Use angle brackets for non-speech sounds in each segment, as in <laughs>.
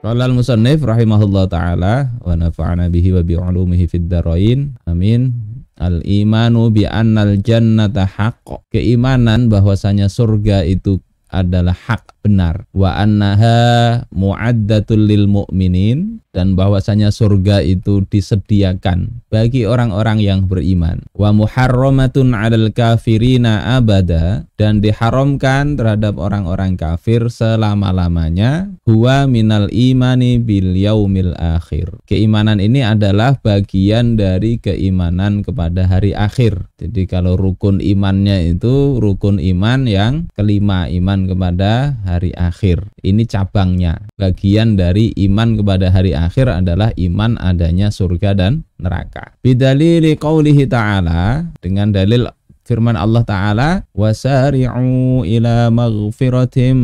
Qala al-musannif rahimahullah taala wa nafa'ana bihi wa bi ulumihi fid dharain. Amin. Al-imanu bi annal jannata haqq. Keimanan bahwasanya surga itu adalah hak benar. Wa annaha muaddatul lil mu'minin dan bahwasanya surga itu disediakan bagi orang-orang yang beriman. Wa muharramatun 'alal kafirina abada dan diharamkan terhadap orang-orang kafir selama-lamanya. Huwa minal imani bil yaumil akhir. Keimanan ini adalah bagian dari keimanan kepada hari akhir. Jadi kalau rukun imannya itu rukun iman yang kelima iman kepada hari akhir. Ini cabangnya. Bagian dari iman kepada hari akhir adalah iman adanya surga dan neraka. Bidalili qaulihi ta'ala dengan dalil firman Allah taala wasari'u ila maghfiratim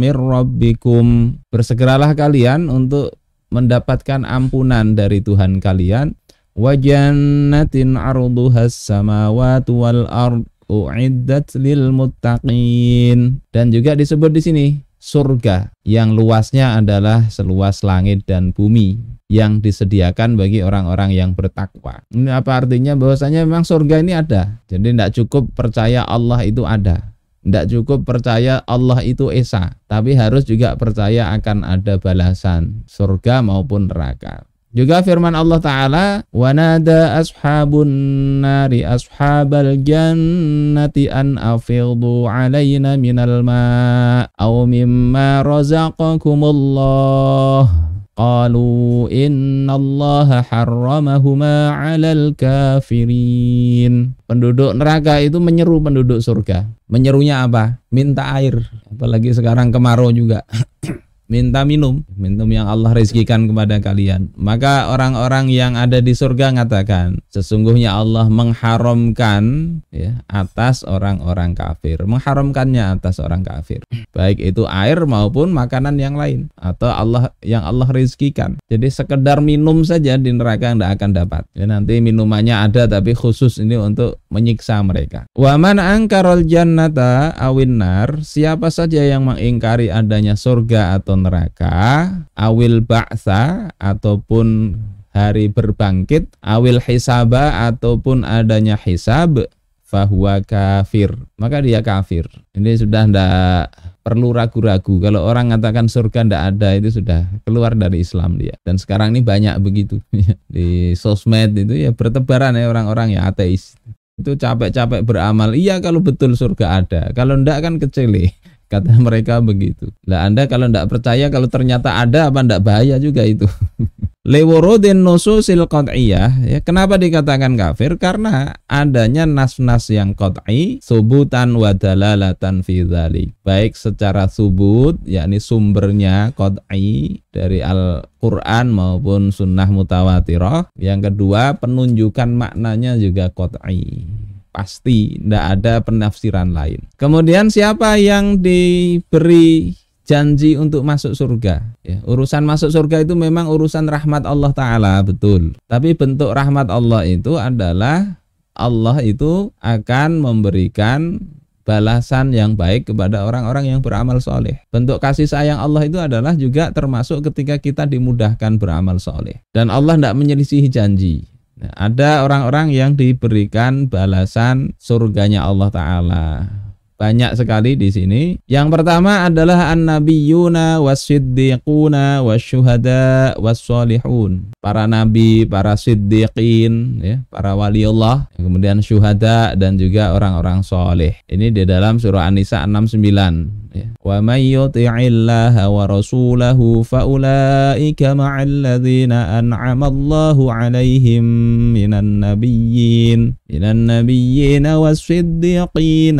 mir rabbikum. Bersegeralah kalian untuk mendapatkan ampunan dari Tuhan kalian. Wa jannatin arduhas samawati wal ard uiddat lil muttaqin dan juga disebut di sini surga yang luasnya adalah seluas langit dan bumi yang disediakan bagi orang-orang yang bertakwa. Ini apa artinya bahwasanya memang surga ini ada. Jadi tidak cukup percaya Allah itu ada. Tidak cukup percaya Allah itu esa, tapi harus juga percaya akan ada balasan surga maupun neraka. Juga firman Allah Ta'ala Wanada ashabun nari ashabal jannati an afidhu alayna minal ma' Aw mimma razaqakumullah. Qalu inna Allah harramahuma alal kafirin. Penduduk neraka itu menyeru penduduk surga. Menyerunya apa? Minta air. Apalagi sekarang kemarau juga <clears throat> minta minum, minum yang Allah rezekikan kepada kalian. Maka orang-orang yang ada di surga mengatakan, sesungguhnya Allah mengharamkan ya atas orang-orang kafir, mengharamkannya atas orang kafir. Baik itu air maupun makanan yang lain atau Allah yang Allah rezekikan. Jadi sekedar minum saja di neraka tidak akan dapat. Ya, nanti minumannya ada tapi khusus ini untuk menyiksa mereka. Wa man angkarol jannata awinnar, siapa saja yang mengingkari adanya surga atau neraka awil ba'sa ataupun hari berbangkit awil hisaba ataupun adanya hisab fahuwa kafir. Maka dia kafir. Ini sudah ndak perlu ragu-ragu. Kalau orang mengatakan surga ndak ada itu sudah keluar dari Islam dia. Dan sekarang ini banyak begitu. <laughs> Di sosmed itu ya bertebaran ya orang-orang yang ateis. Itu capek-capek beramal. Iya kalau betul surga ada. Kalau ndak kan kecil Kata <laughs> mereka begitu. Lah Anda kalau tidak percaya kalau ternyata ada apa tidak bahaya juga itu. <laughs> Leworodin nususil qat'iyah ya kenapa dikatakan kafir karena adanya nas-nas yang qat'i subutan wa dalalatan fi dzalik baik secara subut yakni sumbernya qat'i dari Al-Qur'an maupun sunnah mutawatirah yang kedua penunjukan maknanya juga qat'i pasti, tidak ada penafsiran lain. Kemudian siapa yang diberi janji untuk masuk surga? Ya, urusan masuk surga itu memang urusan rahmat Allah Ta'ala, betul. Tapi bentuk rahmat Allah itu adalah Allah itu akan memberikan balasan yang baik kepada orang-orang yang beramal soleh. Bentuk kasih sayang Allah itu adalah juga termasuk ketika kita dimudahkan beramal soleh. Dan Allah tidak menyelisihi janji. Nah, ada orang-orang yang diberikan balasan surganya Allah Ta'ala. Banyak sekali di sini. Yang pertama adalah an-nabiyuna wasiddiquna wasyuhada wassolihun. Para nabi, para siddiqin, ya, para wali Allah, kemudian syuhada dan juga orang-orang soleh. Ini di dalam surah An-Nisa 69. Wa may wa rasulahu an'ama Allahu minan nabiyyin minan nabiyyin was-siddiqin.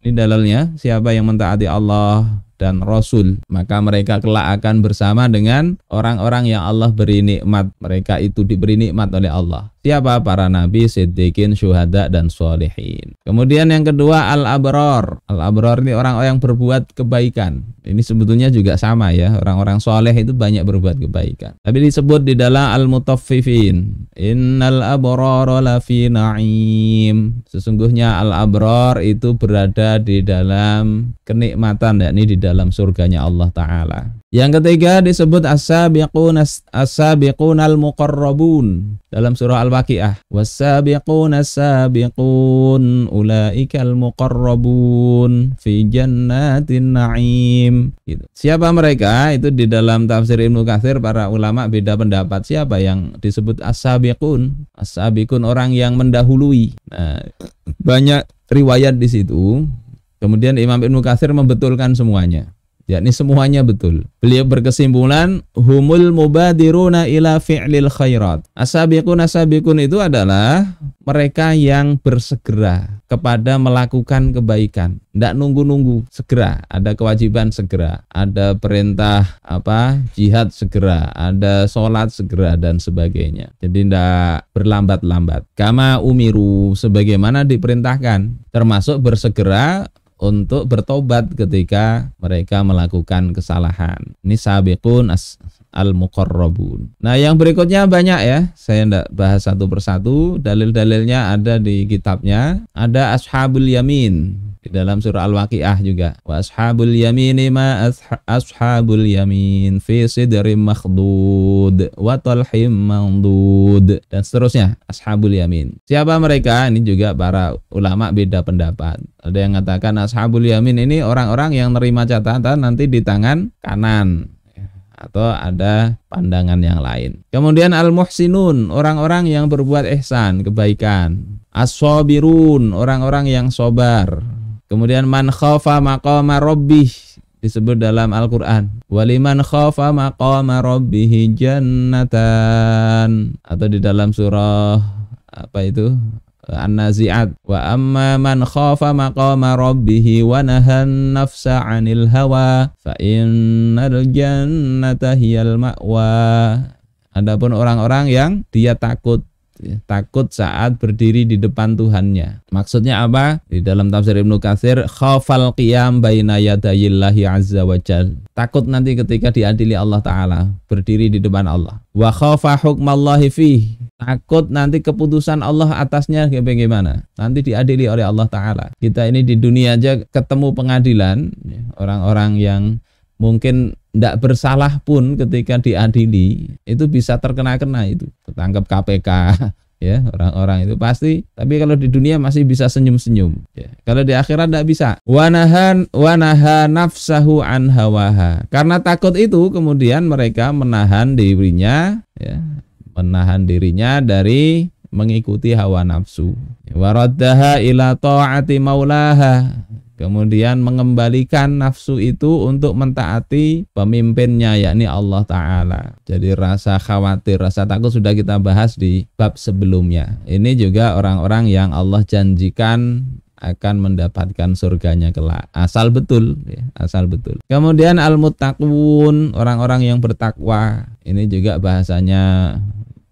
Ini dalilnya siapa yang mentaati Allah dan Rasul maka mereka kelak akan bersama dengan orang-orang yang Allah beri nikmat. Mereka itu diberi nikmat oleh Allah Siapa para nabi, siddiqin, syuhada dan sholihin. Kemudian yang kedua al-abror. Al-abror ini orang-orang yang berbuat kebaikan. Ini sebetulnya juga sama ya, orang-orang soleh itu banyak berbuat kebaikan. Tapi disebut di dalam al-mutaffifin. Innal abror lafi na'im. Sesungguhnya al-abror itu berada di dalam kenikmatan yakni di dalam surganya Allah taala. Yang ketiga disebut as-sabiqun as-sabiqun al-muqarrabun dalam surah Al-Waqiah. Was-sabiqun as-sabiqun ulaikal muqarrabun fi jannatin na'im. Gitu. Siapa mereka? Itu di dalam tafsir Ibnu Katsir para ulama beda pendapat. Siapa yang disebut as-sabiqun? As-sabiqun orang yang mendahului. Nah, banyak riwayat di situ. Kemudian Imam Ibnu Katsir membetulkan semuanya yakni semuanya betul. Beliau berkesimpulan humul mubadiruna ila fi'lil khairat. Asabiqun asabiqun itu adalah mereka yang bersegera kepada melakukan kebaikan. Tidak nunggu-nunggu, segera. Ada kewajiban segera, ada perintah apa jihad segera, ada sholat segera dan sebagainya. Jadi tidak berlambat-lambat. Kama umiru sebagaimana diperintahkan, termasuk bersegera untuk bertobat ketika mereka melakukan kesalahan. Ini sabiqun as al-muqarrabun. Nah, yang berikutnya banyak ya. Saya tidak bahas satu persatu. Dalil-dalilnya ada di kitabnya. Ada ashabul yamin di dalam surah Al-Waqiah juga wa ashabul yamin ma ashabul yamin fi sidrim makhdud wa talhim mandud dan seterusnya ashabul yamin siapa mereka ini juga para ulama beda pendapat ada yang mengatakan ashabul yamin ini orang-orang yang nerima catatan nanti di tangan kanan atau ada pandangan yang lain. Kemudian al-muhsinun, orang-orang yang berbuat ihsan, kebaikan. As-sabirun, orang-orang yang sobar. Kemudian man khafa maqama rabbih disebut dalam Al-Qur'an. Waliman khafa maqama rabbih jannatan atau di dalam surah apa itu? An-Nazi'at wa amma man khafa maqama rabbih wa nahan nafsa 'anil hawa fa innal jannata hiyal ma'wa. Adapun orang-orang yang dia takut Ya, takut saat berdiri di depan Tuhannya. Maksudnya apa? Di dalam tafsir Ibnu Katsir, khafal qiyam baina yadayillahi azza wa jal. Takut nanti ketika diadili Allah taala, berdiri di depan Allah. Wa khafa hukmallahi fi. Takut nanti keputusan Allah atasnya kayak bagaimana? Nanti diadili oleh Allah taala. Kita ini di dunia aja ketemu pengadilan ya, orang-orang yang mungkin tidak bersalah pun ketika diadili itu bisa terkena-kena itu. Tertangkap KPK <laughs> ya orang-orang itu pasti tapi kalau di dunia masih bisa senyum-senyum ya. kalau di akhirat tidak bisa. Wanahan wanaha nafsahu an hawaha. Karena takut itu kemudian mereka menahan dirinya ya menahan dirinya dari mengikuti hawa nafsu. Waraddaha ila ta'ati maulaha kemudian mengembalikan nafsu itu untuk mentaati pemimpinnya yakni Allah taala. Jadi rasa khawatir, rasa takut sudah kita bahas di bab sebelumnya. Ini juga orang-orang yang Allah janjikan akan mendapatkan surganya kelak. Asal betul, ya, asal betul. Kemudian al-muttaqun, orang-orang yang bertakwa. Ini juga bahasanya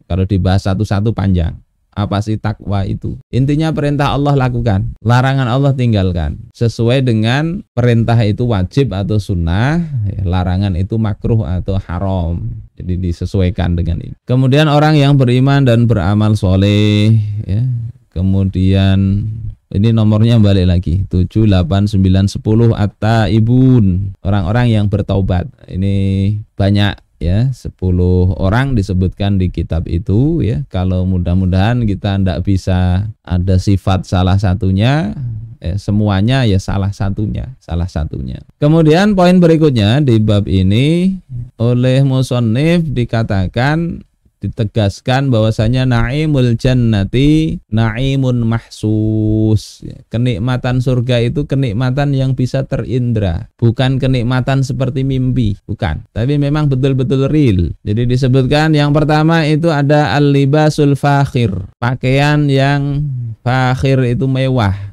kalau dibahas satu-satu panjang apa sih takwa itu? Intinya perintah Allah lakukan, larangan Allah tinggalkan. Sesuai dengan perintah itu wajib atau sunnah, ya, larangan itu makruh atau haram. Jadi disesuaikan dengan ini. Kemudian orang yang beriman dan beramal soleh, ya. kemudian ini nomornya balik lagi 7, 8, 9, 10 Atta ibun Orang-orang yang bertaubat Ini banyak ya 10 orang disebutkan di kitab itu ya. Kalau mudah-mudahan kita tidak bisa ada sifat salah satunya eh, semuanya ya salah satunya salah satunya. Kemudian poin berikutnya di bab ini oleh musonif dikatakan ditegaskan bahwasanya naimul jannati naimun mahsus. Kenikmatan surga itu kenikmatan yang bisa terindra bukan kenikmatan seperti mimpi bukan. Tapi memang betul-betul real. Jadi disebutkan yang pertama itu ada al-libasul fakhir pakaian yang fakhir itu mewah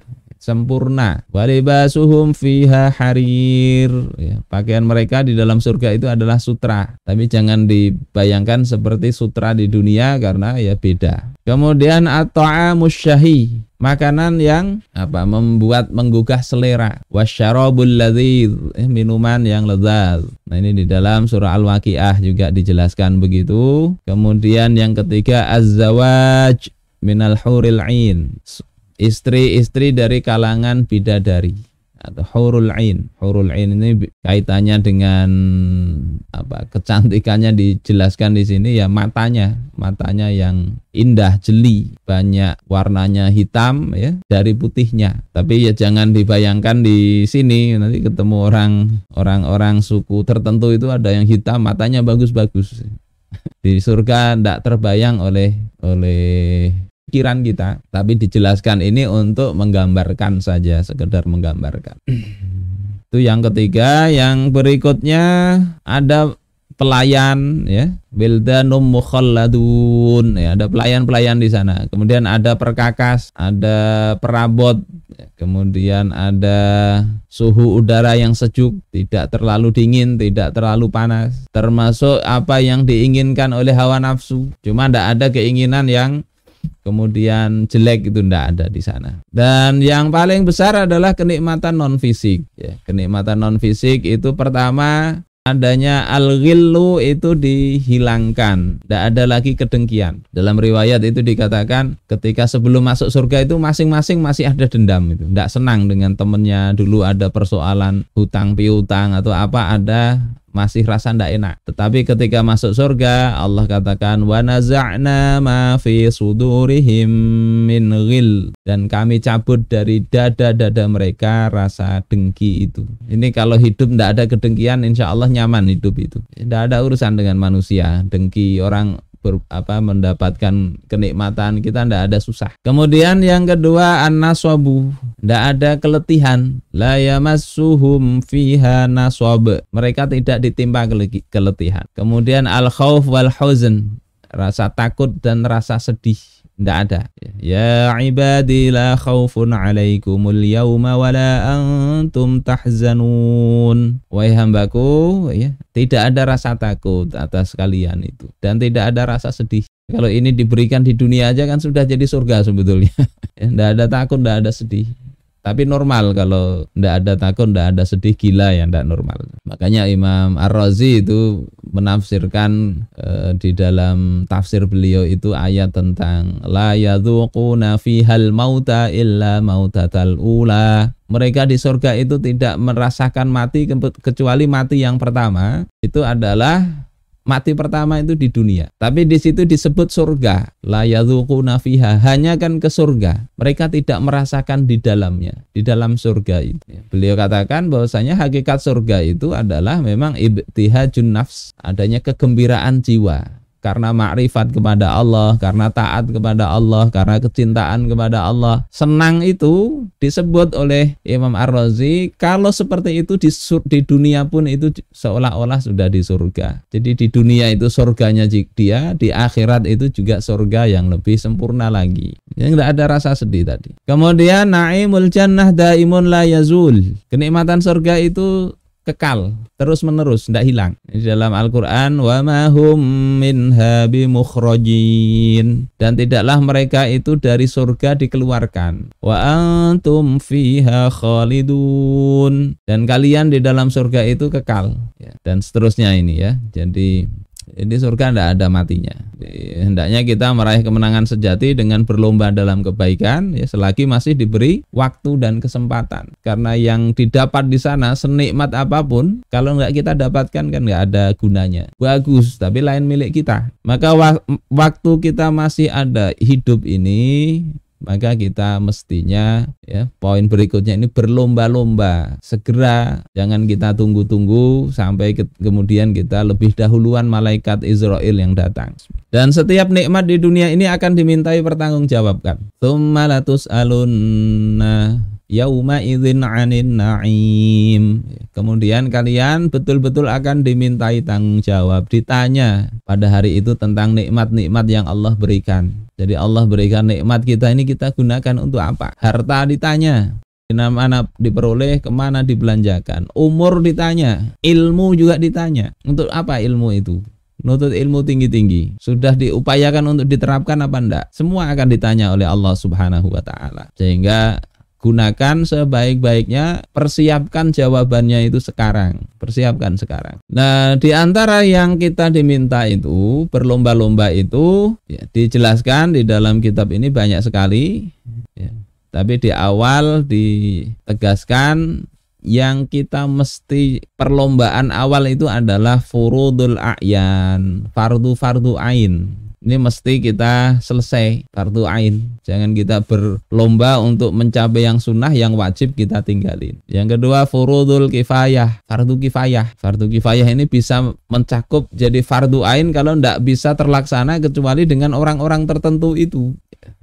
sempurna. Walibasuhum fiha harir. Ya, pakaian mereka di dalam surga itu adalah sutra. Tapi jangan dibayangkan seperti sutra di dunia karena ya beda. Kemudian at-ta'amus syahi makanan yang apa membuat menggugah selera wasyarabul ladzid eh, minuman yang lezat nah ini di dalam surah al-waqiah juga dijelaskan begitu kemudian yang ketiga az-zawaj minal huril ain istri-istri dari kalangan bidadari atau hurul ain. Hurul ain ini kaitannya dengan apa? Kecantikannya dijelaskan di sini ya matanya, matanya yang indah, jeli, banyak warnanya hitam ya dari putihnya. Tapi ya jangan dibayangkan di sini nanti ketemu orang orang-orang suku tertentu itu ada yang hitam, matanya bagus-bagus. Di surga tidak terbayang oleh oleh pikiran kita, tapi dijelaskan ini untuk menggambarkan saja, sekedar menggambarkan. Itu yang ketiga, yang berikutnya ada pelayan ya. Wildanum mukhalladun. Ya ada pelayan-pelayan di sana. Kemudian ada perkakas ada perabot ya, kemudian ada suhu udara yang sejuk tidak terlalu dingin tidak terlalu panas. Termasuk apa yang diinginkan oleh hawa nafsu. Cuma tidak ada keinginan yang kemudian jelek itu tidak ada di sana. Dan yang paling besar adalah kenikmatan non fisik. Ya, kenikmatan non fisik itu pertama adanya al-ghillu itu dihilangkan. Tidak ada lagi kedengkian. Dalam riwayat itu dikatakan ketika sebelum masuk surga itu masing-masing masih ada dendam itu. Tidak senang dengan temennya dulu ada persoalan hutang piutang atau apa ada masih rasa ndak enak. Tetapi ketika masuk surga Allah katakan wa naza'na ma fi sudurihim min ghil dan kami cabut dari dada-dada mereka rasa dengki itu. Ini kalau hidup ndak ada kedengkian insya Allah nyaman hidup itu. Tidak ada urusan dengan manusia, dengki orang ber, apa mendapatkan kenikmatan kita ndak ada susah. Kemudian yang kedua an-naswabu, ndak ada keletihan. La yamassuhum fiha naswab. Mereka tidak ditimpa keletihan. Kemudian al-khauf wal huzn, rasa takut dan rasa sedih tidak ada. Ya ibadi la khaufun alaikumul yawma wala antum tahzanun. Wahai hambaku, ya, tidak ada rasa takut atas kalian itu dan tidak ada rasa sedih. Kalau ini diberikan di dunia aja kan sudah jadi surga sebetulnya. <laughs> Tidak ada takut, tidak ada sedih. Tapi normal kalau tidak ada takut, tidak ada sedih gila ya tidak normal. Makanya Imam Ar-Razi itu menafsirkan e, di dalam tafsir beliau itu ayat tentang la yadzuquna fihal mauta illa mautatal ula. Mereka di surga itu tidak merasakan mati kecuali mati yang pertama itu adalah mati pertama itu di dunia. Tapi di situ disebut surga. La yadzuquna fiha. Hanya kan ke surga. Mereka tidak merasakan di dalamnya, di dalam surga itu. Beliau katakan bahwasanya hakikat surga itu adalah memang ibtihajun nafs, adanya kegembiraan jiwa karena makrifat kepada Allah, karena taat kepada Allah, karena kecintaan kepada Allah. Senang itu disebut oleh Imam Ar-Razi kalau seperti itu di, di dunia pun itu seolah-olah sudah di surga. Jadi di dunia itu surganya dia, di akhirat itu juga surga yang lebih sempurna lagi. Yang tidak ada rasa sedih tadi. Kemudian naimul jannah daimun la yazul. Kenikmatan surga itu kekal terus menerus tidak hilang. Di dalam Al-Qur'an wa ma hum minha bimukhrajin dan tidaklah mereka itu dari surga dikeluarkan. Wa antum fiha khalidun. Dan kalian di dalam surga itu kekal. Ya, dan seterusnya ini ya. Jadi di surga tidak ada matinya. Hendaknya kita meraih kemenangan sejati dengan berlomba dalam kebaikan ya selagi masih diberi waktu dan kesempatan. Karena yang didapat di sana senikmat apa pun kalau nggak kita dapatkan kan nggak ada gunanya. Bagus tapi lain milik kita. Maka waktu kita masih ada hidup ini maka kita mestinya ya poin berikutnya ini berlomba-lomba. Segera jangan kita tunggu-tunggu sampai ke, kemudian kita lebih dahuluan malaikat Israel yang datang. Dan setiap nikmat di dunia ini akan dimintai pertanggungjawabkan. Tsumma alunna yauma idzin anin naim. Kemudian kalian betul-betul akan dimintai tanggung jawab, ditanya pada hari itu tentang nikmat-nikmat yang Allah berikan. Jadi Allah berikan nikmat kita ini kita gunakan untuk apa? Harta ditanya, mana diperoleh, ke mana dibelanjakan. Umur ditanya, ilmu juga ditanya. Untuk apa ilmu itu? Nutut ilmu tinggi-tinggi. Sudah diupayakan untuk diterapkan apa enggak? Semua akan ditanya oleh Allah Subhanahu wa taala. Sehingga gunakan sebaik-baiknya, persiapkan jawabannya itu sekarang, persiapkan sekarang. Nah, di antara yang kita diminta itu berlomba-lomba itu ya, dijelaskan di dalam kitab ini banyak sekali. Ya. Tapi di awal ditegaskan yang kita mesti perlombaan awal itu adalah furudul a'yan, fardu-fardu ain ini mesti kita selesai fardu ain. Jangan kita berlomba untuk mencapai yang sunnah yang wajib kita tinggalin. Yang kedua furudul kifayah, fardu kifayah. Fardu kifayah ini bisa mencakup jadi fardu ain kalau tidak bisa terlaksana kecuali dengan orang-orang tertentu itu.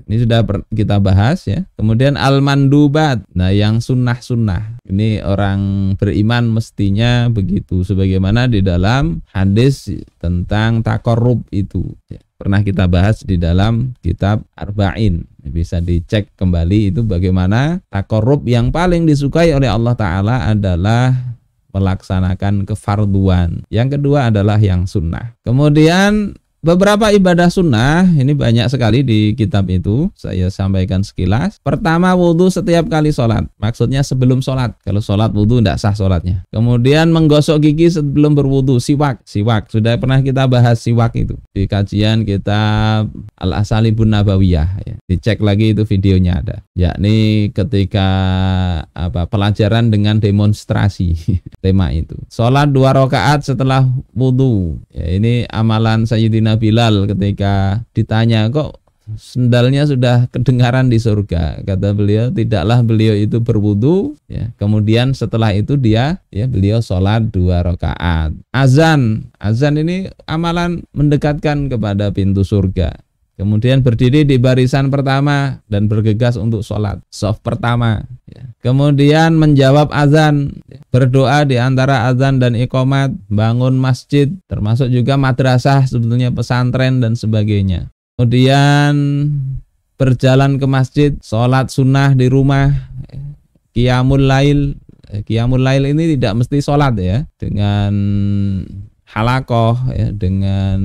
Ini sudah kita bahas ya. Kemudian al-mandubat. Nah, yang sunnah-sunnah. Ini orang beriman mestinya begitu sebagaimana di dalam hadis tentang takorub itu. Pernah kita bahas di dalam kitab Arba'in. Bisa dicek kembali itu bagaimana takorub yang paling disukai oleh Allah Ta'ala adalah melaksanakan kefarduan. Yang kedua adalah yang sunnah. Kemudian Beberapa ibadah sunnah ini banyak sekali di kitab itu saya sampaikan sekilas. Pertama wudhu setiap kali sholat, maksudnya sebelum sholat. Kalau sholat wudhu tidak sah sholatnya. Kemudian menggosok gigi sebelum berwudhu, siwak, siwak. Sudah pernah kita bahas siwak itu di kajian kitab Al Asalibun Nabawiyah. Ya. Dicek lagi itu videonya ada. Yakni ketika apa pelajaran dengan demonstrasi <laughs> tema itu. Sholat dua rakaat setelah wudhu. Ya, ini amalan Sayyidina Sayyidina Bilal ketika ditanya kok sendalnya sudah kedengaran di surga? Kata beliau tidaklah beliau itu berwudu. Ya kemudian setelah itu dia ya beliau sholat dua rakaat. Azan. Azan ini amalan mendekatkan kepada pintu surga kemudian berdiri di barisan pertama dan bergegas untuk sholat soft pertama. Ya. kemudian menjawab azan ya. berdoa di antara azan dan ikomat bangun masjid termasuk juga madrasah sebetulnya pesantren dan sebagainya. Kemudian berjalan ke masjid sholat sunnah di rumah Qiyamul Lail Qiyamul Lail ini tidak mesti sholat ya. Dengan halakoh ya, dengan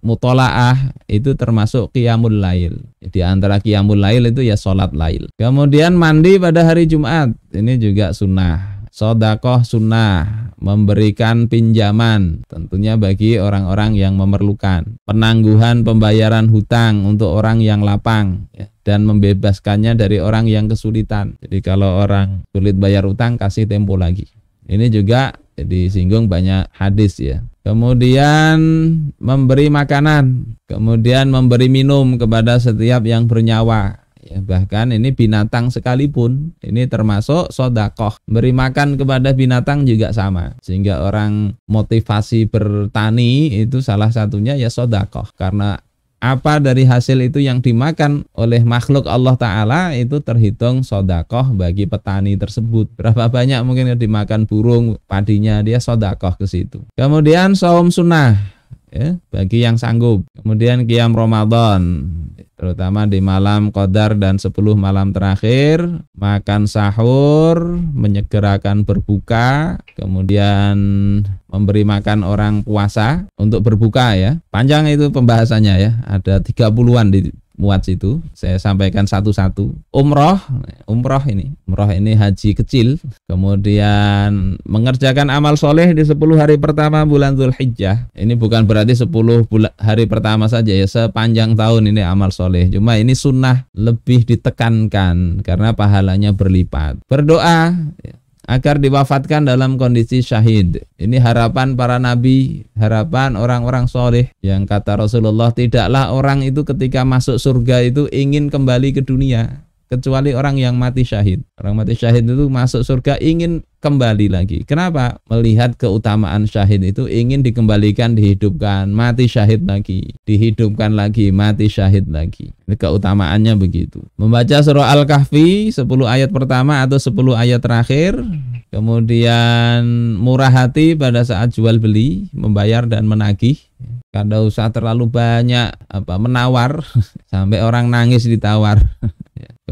mutolaah itu termasuk qiyamul lail. Di antara qiyamul lail itu ya sholat lail. Kemudian mandi pada hari Jumat. Ini juga sunnah. Sodakoh sunnah, memberikan pinjaman tentunya bagi orang-orang yang memerlukan. Penangguhan pembayaran hutang untuk orang yang lapang ya, dan membebaskannya dari orang yang kesulitan. Jadi kalau orang sulit bayar hutang kasih tempo lagi. Ini juga disinggung banyak hadis ya. Kemudian memberi makanan, kemudian memberi minum kepada setiap yang bernyawa. Ya, bahkan ini binatang sekalipun, ini termasuk sodakoh. Beri makan kepada binatang juga sama. Sehingga orang motivasi bertani itu salah satunya ya sodakoh. Karena apa dari hasil itu yang dimakan oleh makhluk Allah Ta'ala itu terhitung sodakoh bagi petani tersebut. Berapa banyak mungkin yang dimakan burung padinya dia sodakoh ke situ. Kemudian saum sunnah ya, bagi yang sanggup. Kemudian kiam Ramadan terutama di malam Qadar dan 10 malam terakhir, makan sahur, menyegerakan berbuka, kemudian memberi makan orang puasa untuk berbuka ya. Panjang itu pembahasannya ya, ada 30-an di muat situ. Saya sampaikan satu-satu. Umroh, umroh ini, umroh ini haji kecil. Kemudian mengerjakan amal soleh di 10 hari pertama bulan Zulhijjah. Ini bukan berarti 10 hari pertama saja ya, sepanjang tahun ini amal soleh. Cuma ini sunnah lebih ditekankan karena pahalanya berlipat. Berdoa, agar diwafatkan dalam kondisi syahid. Ini harapan para nabi, harapan orang-orang soleh yang kata Rasulullah tidaklah orang itu ketika masuk surga itu ingin kembali ke dunia kecuali orang yang mati syahid. Orang mati syahid itu masuk surga ingin kembali lagi. Kenapa? Melihat keutamaan syahid itu ingin dikembalikan, dihidupkan, mati syahid lagi, dihidupkan lagi, mati syahid lagi. Ini keutamaannya begitu. Membaca surah Al-Kahfi 10 ayat pertama atau 10 ayat terakhir, kemudian murah hati pada saat jual beli, membayar dan menagih. Kada usah terlalu banyak apa menawar <laughs> sampai orang nangis ditawar. <laughs>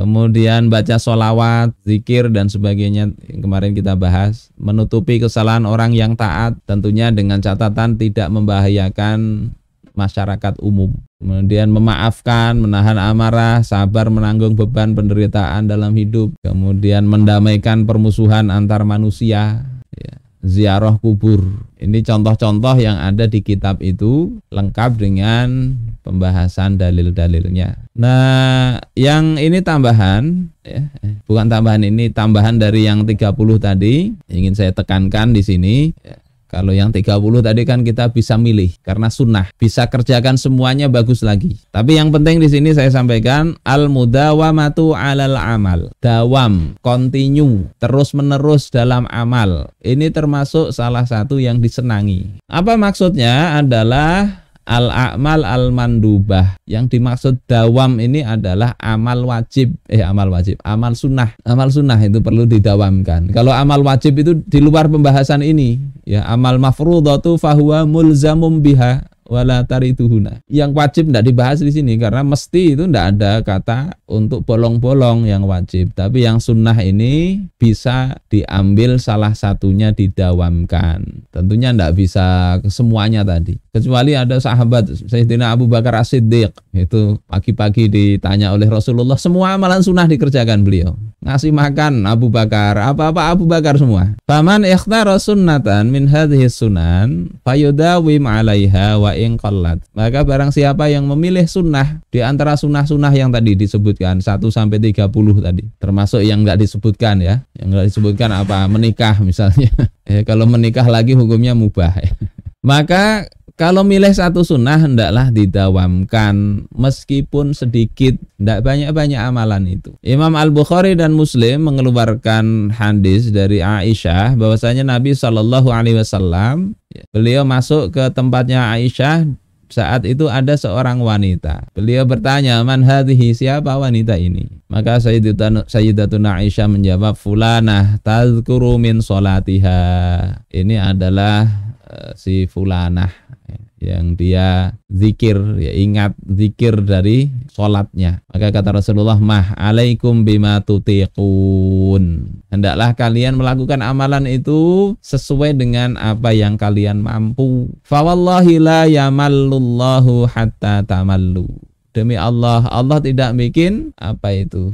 kemudian baca solawat, zikir dan sebagainya yang kemarin kita bahas, menutupi kesalahan orang yang taat tentunya dengan catatan tidak membahayakan masyarakat umum. Kemudian memaafkan, menahan amarah, sabar menanggung beban penderitaan dalam hidup. Kemudian mendamaikan permusuhan antar manusia. Ya. Ziarah kubur. Ini contoh-contoh yang ada di kitab itu lengkap dengan pembahasan dalil-dalilnya. Nah, yang ini tambahan ya, eh, bukan tambahan ini tambahan dari yang 30 tadi ingin saya tekankan di sini ya kalau yang 30 tadi kan kita bisa milih karena sunnah, bisa kerjakan semuanya bagus lagi. Tapi yang penting di sini saya sampaikan al mudawamatu alal amal. Dawam, continue, terus-menerus dalam amal. Ini termasuk salah satu yang disenangi. Apa maksudnya adalah al-a'mal al-mandubah. Yang dimaksud dawam ini adalah amal wajib, eh amal wajib, amal sunnah. Amal sunnah itu perlu didawamkan. Kalau amal wajib itu di luar pembahasan ini, ya amal mafrudatu fahuwa mulzamum biha wala tarituhuna. Yang wajib tidak dibahas di sini karena mesti itu tidak ada kata untuk bolong-bolong yang wajib. Tapi yang sunnah ini bisa diambil salah satunya didawamkan. Tentunya tidak bisa semuanya tadi. Kecuali ada sahabat Sayyidina Abu Bakar As-Siddiq itu pagi-pagi ditanya oleh Rasulullah semua amalan sunnah dikerjakan beliau. Ngasih makan Abu Bakar, apa-apa Abu Bakar semua. Faman ikhtara sunnatan min hadhihi sunan fayudawim 'alaiha wa in qallat. Maka barang siapa yang memilih sunnah di antara sunnah-sunnah yang tadi disebutkan 1 sampai 30 tadi, termasuk yang enggak disebutkan ya. Yang enggak disebutkan apa? Menikah misalnya. <laughs> ya, kalau menikah lagi hukumnya mubah. <laughs> Maka kalau milih satu sunnah hendaklah didawamkan meskipun sedikit, tidak banyak-banyak amalan itu. Imam Al Bukhari dan Muslim mengeluarkan hadis dari Aisyah bahwasanya Nabi Shallallahu Alaihi Wasallam beliau masuk ke tempatnya Aisyah saat itu ada seorang wanita. Beliau bertanya, "Man hadhihi? Siapa wanita ini?" Maka Sayyidatuna Aisyah menjawab, "Fulanah tazkuru min salatiha." Ini adalah uh, si fulanah yang dia zikir ya ingat zikir dari sholatnya. Maka kata Rasulullah mah alaikum bima tutiqun. Hendaklah kalian melakukan amalan itu sesuai dengan apa yang kalian mampu. Fawallahi la yamallullahu hatta tamallu. Demi Allah Allah tidak bikin apa itu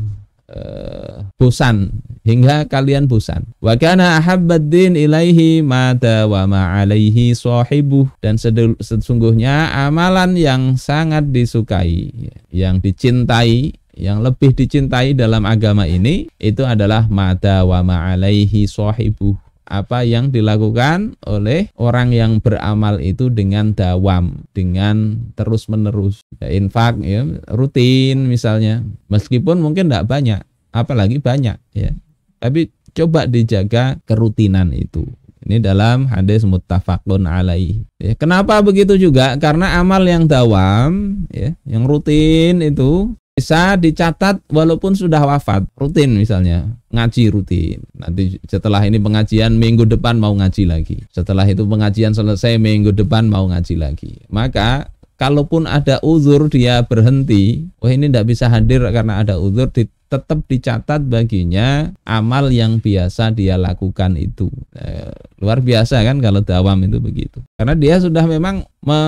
uh, bosan. Hingga kalian bosan. Wa kana ahabbad din ilaihi ma wa ma alaihi sahibuh. Dan sesungguhnya amalan yang sangat disukai, yang dicintai yang lebih dicintai dalam agama ini itu adalah mada wa alaihi sahibuh apa yang dilakukan oleh orang yang beramal itu dengan dawam, dengan terus-menerus. Ya, infak ya, rutin misalnya, meskipun mungkin tidak banyak, apalagi banyak ya. Tapi coba dijaga kerutinan itu. Ini dalam hadis muttafaqun alaih. Ya, kenapa begitu juga? Karena amal yang dawam, ya, yang rutin itu bisa dicatat walaupun sudah wafat rutin misalnya ngaji rutin. Nanti setelah ini pengajian minggu depan mau ngaji lagi. Setelah itu pengajian selesai minggu depan mau ngaji lagi. Maka kalaupun ada uzur dia berhenti wah ini tidak bisa hadir karena ada uzur tetap dicatat baginya amal yang biasa dia lakukan itu. Eh, luar biasa kan kalau dawam itu begitu. Karena dia sudah memang me,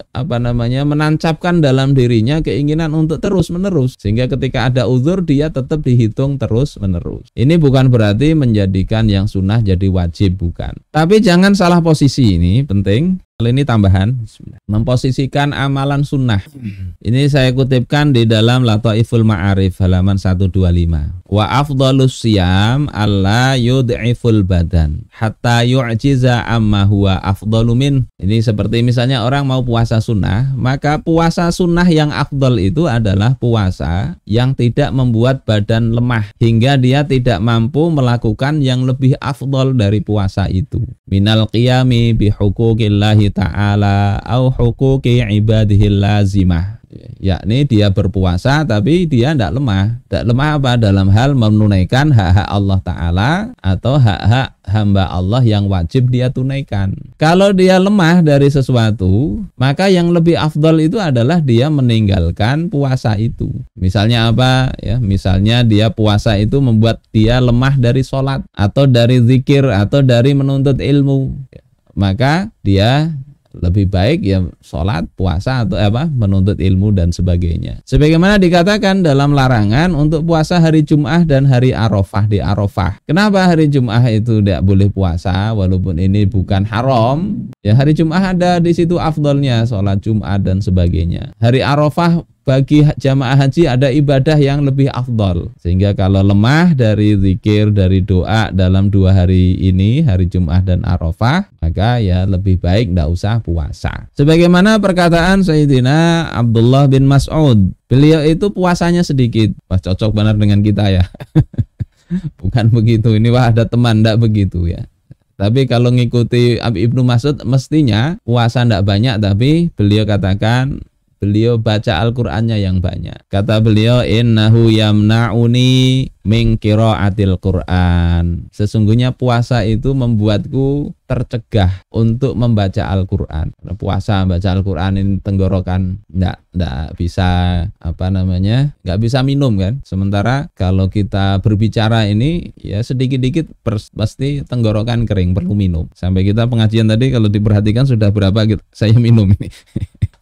apa namanya menancapkan dalam dirinya keinginan untuk terus menerus sehingga ketika ada uzur dia tetap dihitung terus menerus. Ini bukan berarti menjadikan yang sunnah jadi wajib bukan. Tapi jangan salah posisi ini penting. Ini tambahan memposisikan amalan sunnah. Ini saya kutipkan di dalam Lataiful Ma'arif halaman 125. Wa afdalus siyam alla yud'iful badan hatta yu'jiza amma huwa afdalu min. Ini seperti misalnya orang mau puasa sunnah, maka puasa sunnah yang afdal itu adalah puasa yang tidak membuat badan lemah hingga dia tidak mampu melakukan yang lebih afdal dari puasa itu. Minal qiyami bihuquqillahi ta'ala au huquqi ibadihi lazimah yakni dia berpuasa tapi dia tidak lemah. Tidak lemah apa dalam hal menunaikan hak-hak Allah Taala atau hak-hak hamba Allah yang wajib dia tunaikan. Kalau dia lemah dari sesuatu, maka yang lebih afdol itu adalah dia meninggalkan puasa itu. Misalnya apa? Ya, misalnya dia puasa itu membuat dia lemah dari sholat atau dari zikir atau dari menuntut ilmu. Maka dia lebih baik ya sholat, puasa atau apa menuntut ilmu dan sebagainya. Sebagaimana dikatakan dalam larangan untuk puasa hari Jum'ah dan hari Arafah di Arafah. Kenapa hari Jum'ah itu tidak boleh puasa walaupun ini bukan haram? Ya hari Jum'ah ada di situ afdolnya sholat Jum'ah dan sebagainya. Hari Arafah bagi jamaah haji ada ibadah yang lebih afdol. Sehingga kalau lemah dari zikir, dari doa dalam dua hari ini, hari Jum'ah dan Arafah, maka ya lebih baik tidak usah puasa. Sebagaimana perkataan Sayyidina Abdullah bin Mas'ud, beliau itu puasanya sedikit. Pas cocok benar dengan kita ya. <laughs> Bukan begitu, ini wah ada teman tidak begitu ya. Tapi kalau ngikuti Ibnu Mas'ud mestinya puasa tidak banyak tapi beliau katakan beliau baca Al-Qur'annya yang banyak. Kata beliau innahu yamna'uni min qiraatil Qur'an. Sesungguhnya puasa itu membuatku tercegah untuk membaca Al-Qur'an. Puasa baca Al-Qur'an ini tenggorokan enggak enggak bisa apa namanya? enggak bisa minum kan. Sementara kalau kita berbicara ini ya sedikit-dikit pasti tenggorokan kering perlu minum. Sampai kita pengajian tadi kalau diperhatikan sudah berapa gitu, <laughs> saya minum ini.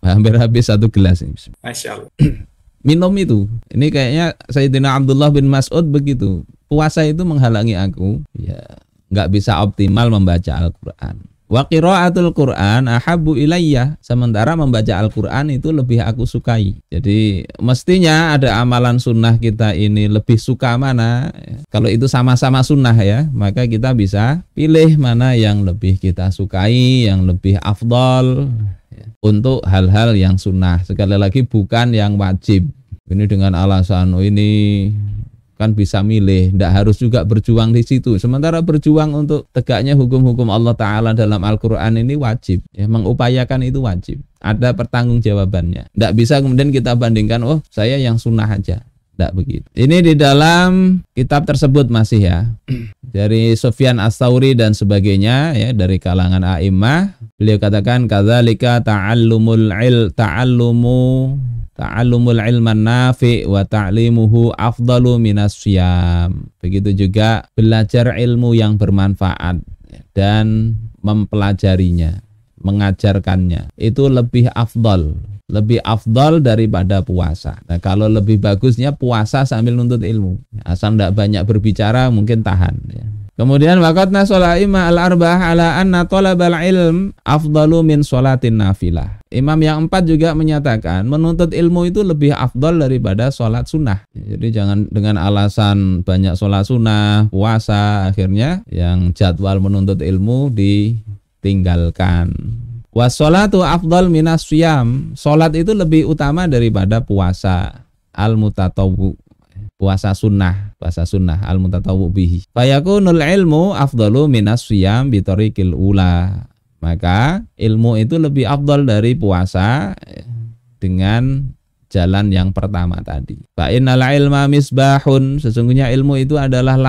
Hampir habis satu gelas ini. Masya Allah. <clears throat> Minum itu, ini kayaknya Sayyidina Abdullah bin Mas'ud begitu. Puasa itu menghalangi aku, ya nggak bisa optimal membaca Al-Quran. Wa qiraatul Quran ahabu ilayya. Sementara membaca Al-Quran itu lebih aku sukai. Jadi mestinya ada amalan sunnah kita ini lebih suka mana. Kalau itu sama-sama sunnah ya, maka kita bisa pilih mana yang lebih kita sukai, yang lebih afdol untuk hal-hal yang sunnah sekali lagi bukan yang wajib ini dengan alasan ini kan bisa milih tidak harus juga berjuang di situ. Sementara berjuang untuk tegaknya hukum-hukum Allah Ta'ala dalam Al-Quran ini wajib. Ya mengupayakan itu wajib. Ada pertanggungjawabannya. Tidak bisa kemudian kita bandingkan oh saya yang sunnah aja. Tidak begitu. Ini di dalam kitab tersebut masih ya. Dari Sofyan Astauri dan sebagainya ya dari kalangan a'immah beliau katakan kadzalika ta'allumul il ta'allumu ta'allumul ilman nafi wa ta'limuhu afdalu minas syam. Begitu juga belajar ilmu yang bermanfaat dan mempelajarinya, mengajarkannya itu lebih afdal lebih afdol daripada puasa. Nah, kalau lebih bagusnya puasa sambil nuntut ilmu. Asal tidak banyak berbicara mungkin tahan. Ya. Kemudian waqatna solaima al-arba'ah ala anna talabal ilm afdalu min sholatin nafilah. Imam yang empat juga menyatakan menuntut ilmu itu lebih afdol daripada sholat sunnah. Jadi jangan dengan alasan banyak sholat sunnah, puasa, akhirnya yang jadwal menuntut ilmu ditinggalkan. Wassolatu afdal minas siyam. Salat itu lebih utama daripada puasa al mutatawu. Puasa sunnah, puasa sunnah al mutatawu bihi. Fayakunul ilmu afdalu minas siyam bitorikil ula. Maka ilmu itu lebih afdal dari puasa dengan jalan yang pertama tadi. Fa innal ilma misbahun. Sesungguhnya ilmu itu adalah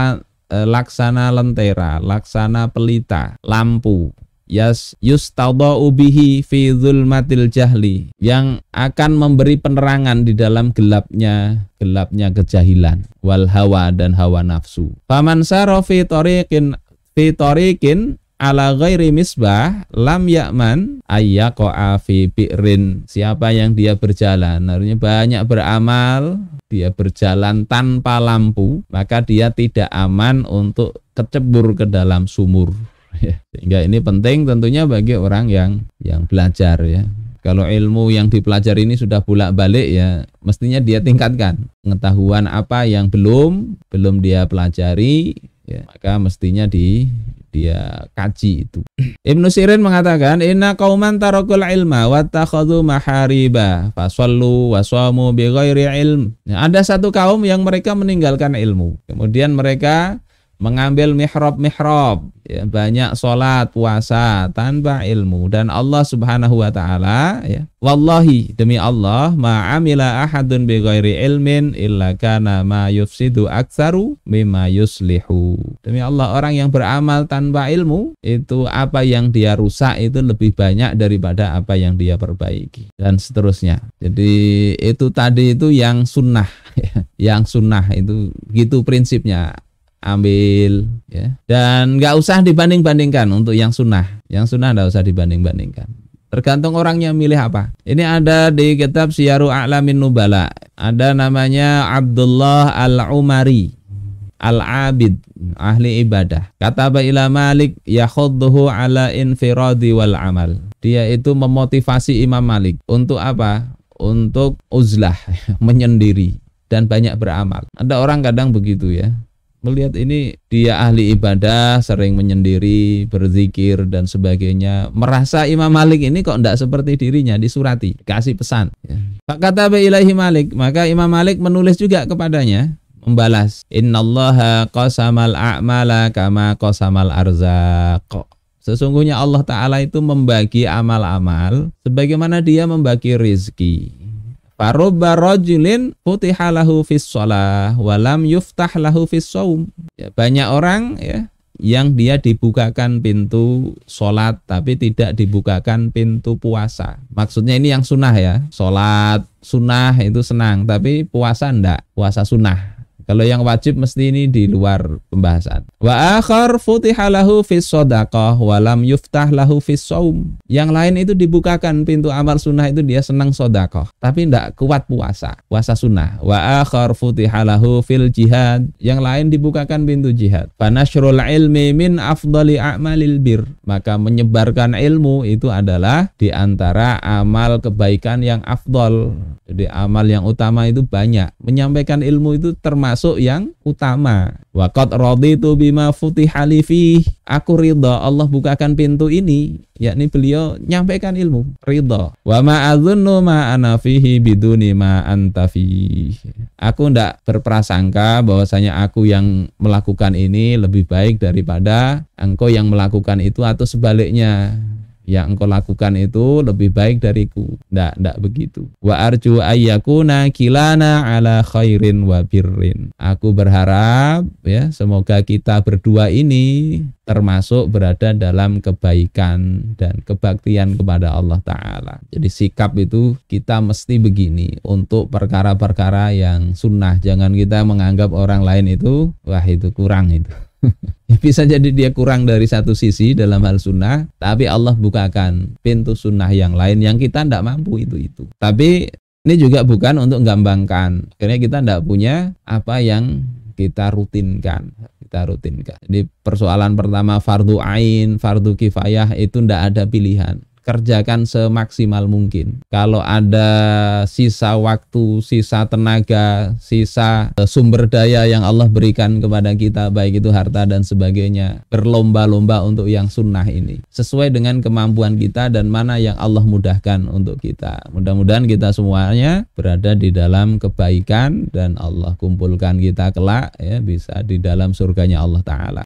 eh, laksana lentera, laksana pelita, lampu yas yustadau bihi fi zulmatil jahli yang akan memberi penerangan di dalam gelapnya gelapnya kejahilan wal hawa dan hawa nafsu. Faman sara fi tariqin fi tariqin ala ghairi misbah lam ya'man ayyaqa fi bi'rin. Siapa yang dia berjalan, artinya banyak beramal, dia berjalan tanpa lampu, maka dia tidak aman untuk kecebur ke dalam sumur ya. Sehingga ini penting tentunya bagi orang yang yang belajar ya. Kalau ilmu yang dipelajari ini sudah bolak-balik ya, mestinya dia tingkatkan pengetahuan apa yang belum belum dia pelajari ya, maka mestinya di dia kaji itu. <clears throat> Ibnu Sirin mengatakan, "Inna qauman tarakul ilma wa takhadhu mahariba fasallu wa bi ghairi ilm." Ya, ada satu kaum yang mereka meninggalkan ilmu. Kemudian mereka mengambil mihrab-mihrab, ya, banyak sholat, puasa tanpa ilmu dan Allah Subhanahu wa taala ya. Wallahi demi Allah ma'amila ahadun bi ilmin illa kana ma yufsidu aktsaru mimma yuslihu. Demi Allah orang yang beramal tanpa ilmu itu apa yang dia rusak itu lebih banyak daripada apa yang dia perbaiki dan seterusnya. Jadi itu tadi itu yang sunnah <laughs> ya. yang sunnah itu gitu prinsipnya ambil ya. Dan nggak usah dibanding-bandingkan untuk yang sunnah. Yang sunnah nggak usah dibanding-bandingkan. Tergantung orangnya milih apa. Ini ada di kitab Syiaru A'lamin Nubala. Ada namanya Abdullah Al-Umari. Al-Abid ahli ibadah. Kata ila Malik yakhudduhu ala infiradi wal amal. Dia itu memotivasi Imam Malik. Untuk apa? Untuk uzlah <laughs> menyendiri dan banyak beramal. Ada orang kadang begitu ya melihat ini dia ahli ibadah, sering menyendiri, berzikir dan sebagainya. Merasa Imam Malik ini kok tidak seperti dirinya disurati, kasih pesan. Ya. Pak kata ilahi Malik, maka Imam Malik menulis juga kepadanya membalas innallaha qasamal a'mala kama qasamal arzaq Sesungguhnya Allah Ta'ala itu membagi amal-amal sebagaimana dia membagi rizki. Farubba rajulin futiha lahu fis shalah walam yuftah lahu fis saum. Ya, banyak orang ya yang dia dibukakan pintu sholat tapi tidak dibukakan pintu puasa. Maksudnya ini yang sunnah ya. Sholat sunnah itu senang tapi puasa ndak. Puasa sunnah. Kalau yang wajib mesti ini di luar pembahasan. Wa akhar futiha lahu fis sadaqah wa lam yuftah lahu fis saum. Yang lain itu dibukakan pintu amal sunnah itu dia senang sedekah, tapi tidak kuat puasa, puasa sunnah. Wa akhar futiha lahu fil jihad. Yang lain dibukakan pintu jihad. Fanashrul ilmi min afdali a'malil bir. Maka menyebarkan ilmu itu adalah di antara amal kebaikan yang afdol. Jadi amal yang utama itu banyak. Menyampaikan ilmu itu termasuk termasuk yang utama. Waqad raditu bima futihali fi. Aku ridha Allah bukakan pintu ini, yakni beliau nyampaikan ilmu, ridha. Wa ma adzunnu ma ana fihi biduni ma anta Aku ndak berprasangka bahwasanya aku yang melakukan ini lebih baik daripada engkau yang melakukan itu atau sebaliknya yang engkau lakukan itu lebih baik dariku. Ndak, ndak begitu. Wa arju ayyakuna kilana ala khairin wa birrin. Aku berharap ya semoga kita berdua ini termasuk berada dalam kebaikan dan kebaktian kepada Allah taala. Jadi sikap itu kita mesti begini untuk perkara-perkara yang sunnah. Jangan kita menganggap orang lain itu wah itu kurang itu. <laughs> Bisa jadi dia kurang dari satu sisi dalam hal sunnah, tapi Allah bukakan pintu sunnah yang lain yang kita tidak mampu itu itu. Tapi ini juga bukan untuk gampangkan, karena kita tidak punya apa yang kita rutinkan kita rutinkan. Jadi persoalan pertama fardu ain, fardu kifayah itu tidak ada pilihan kerjakan semaksimal mungkin. Kalau ada sisa waktu, sisa tenaga, sisa e, sumber daya yang Allah berikan kepada kita, baik itu harta dan sebagainya, berlomba-lomba untuk yang sunnah ini. Sesuai dengan kemampuan kita dan mana yang Allah mudahkan untuk kita. Mudah-mudahan kita semuanya berada di dalam kebaikan dan Allah kumpulkan kita kelak ya bisa di dalam surganya Allah Ta'ala.